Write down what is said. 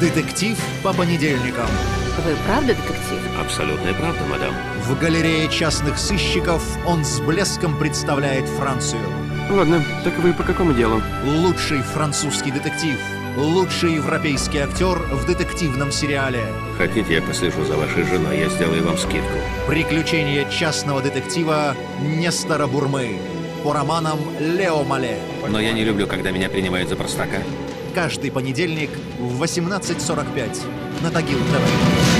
Детектив по понедельникам. Вы правда детектив? Абсолютная правда, мадам. В галерее частных сыщиков он с блеском представляет Францию. Ладно, так вы по какому делу? Лучший французский детектив. Лучший европейский актер в детективном сериале. Хотите, я послежу за вашей женой, я сделаю вам скидку. Приключения частного детектива Нестора Бурмы. По романам Лео Мале. Но я не люблю, когда меня принимают за простака. Каждый понедельник в 18.45 на Тагил ТВ.